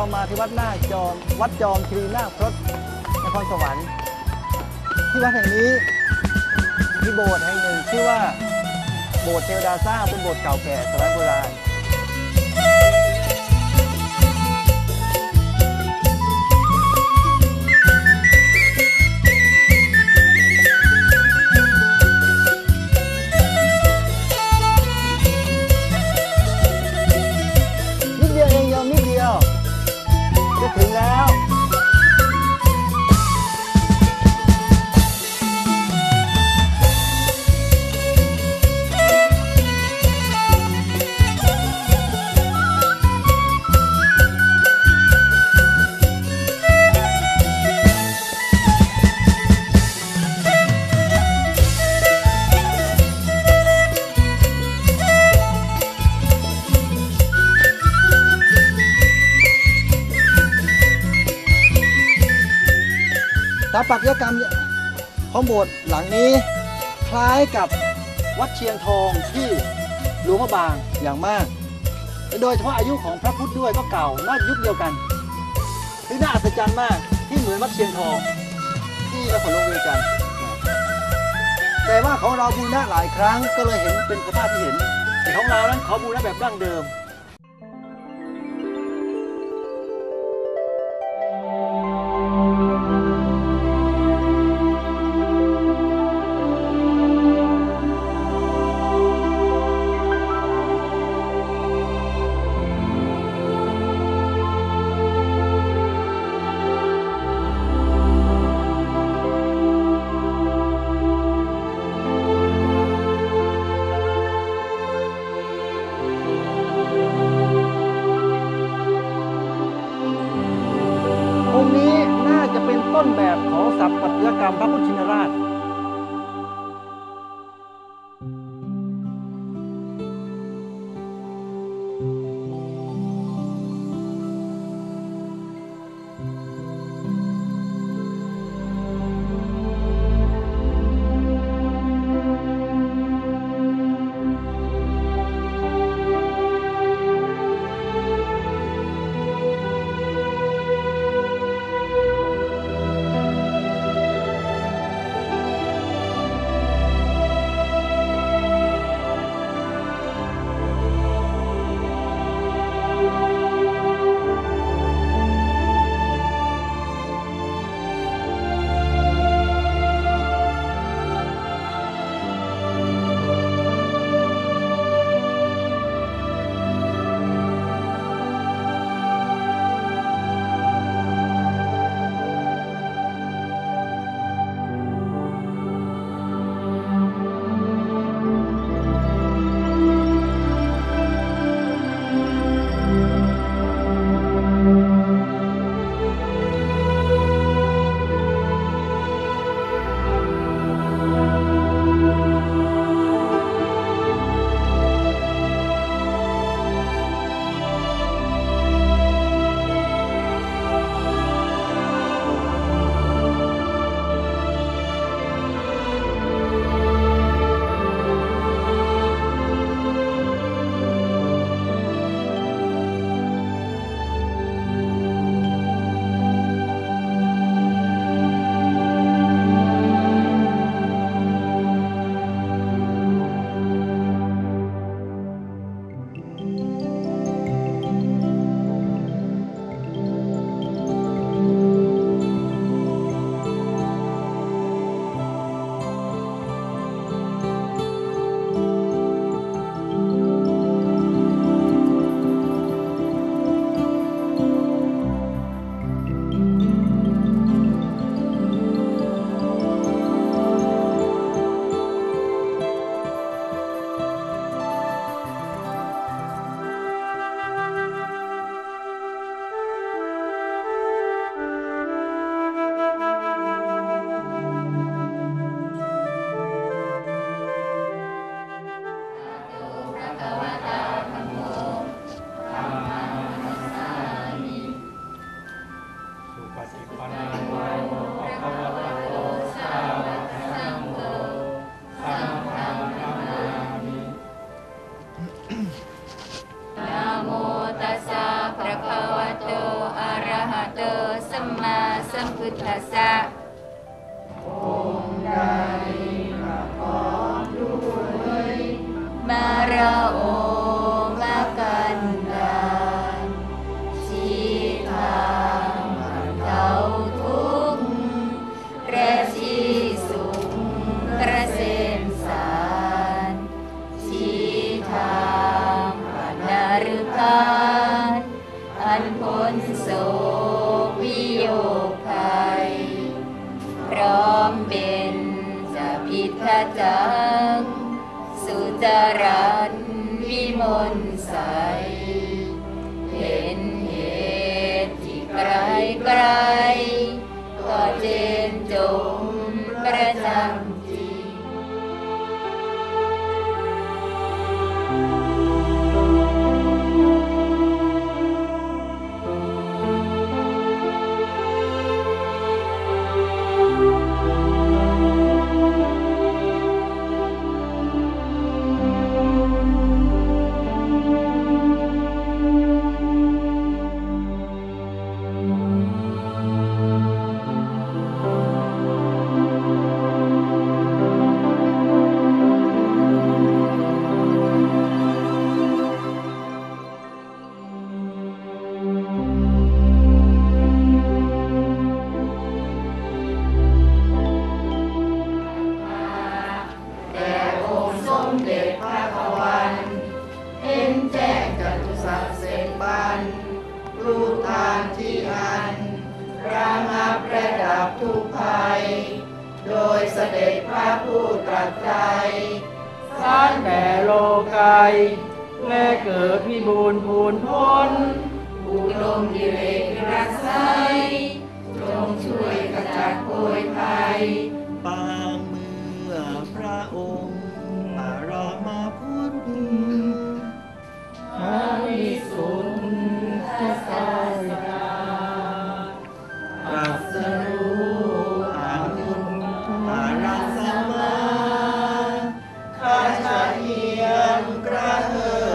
ามาที่วัดหนาจอม วัดจอมคีรีนาคพรตนครสวรรค์ ที่วัดแห่งนี้มีโบสถ์แห่งหนึ่งชื่อว่าโบสถ์เทวดาซ่าเป็นโบสถ์เก่าแก่สมัยโบราณ สถาปัตยกรรมของโบสถ์หลังนี้ คล้ายกับวัดเชียงทองที่หลวงพระบางอย่างมาก โดยเฉพาะอายุของพระพุทธด้วยก็เก่าน่ายุคเดียวกันที่น่าอัศจรรย์มากที่เหมือนวัดเชียงทอง ที่นครหลวงเวียงจันทร์แต่ว่าของเราบูรณะหลายครั้งก็เลยเห็นเป็นสภาพที่เห็นแต่ของเรานั้นเขาบูรณะแบบดั้งเดิม ระองค์ละกันดานชี้ทางเราทุกข์ประชีสุขประเสนสารชี้ทางนรุกานอันพ้นโศกวิโยคภัยพร้อมเป็นจะพิทธจัก จารันวิมลใส เห็นเหตุที่ไกลไกล ดับทุกภัย โดยเสด็จพระผู้ตรัสใจสานแต่โลกายและเกิดพิบูรณ์พูนพ้นผู้ลงดิเรกรักไสจงช่วยกระจัดโวยภัย ข้าจะเอียมกระเทิ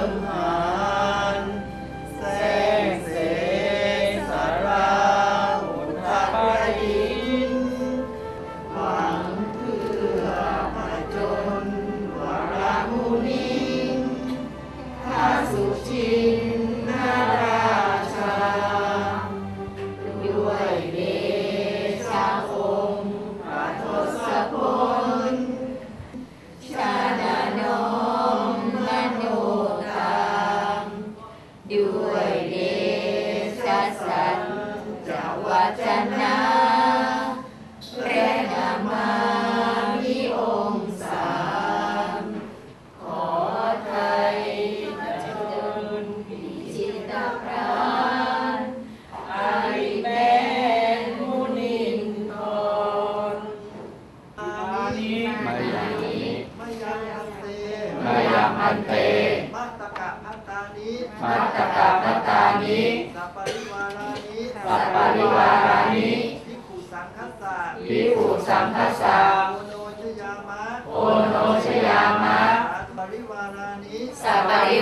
พันเตมัตตกะพัตตานิมัตตกะพัตตานิสัปปริวารานิสัปปริวารานิภิกขุสังคัสสะภิกขุสังคัสสะโอโนชยามะโอโนชยามะสัปปริวารานิสัปปริ